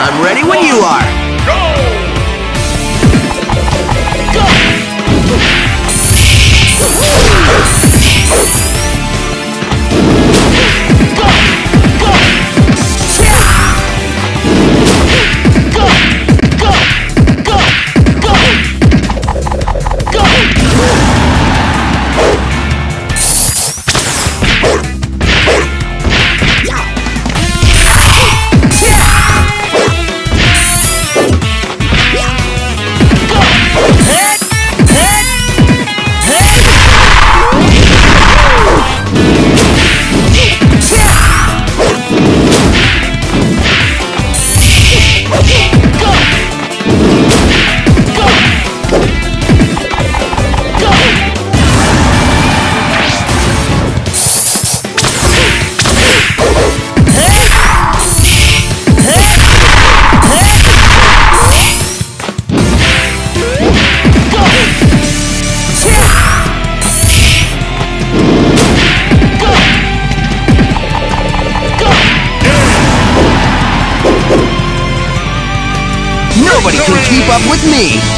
I'm ready when you are. Nobody can keep up with me!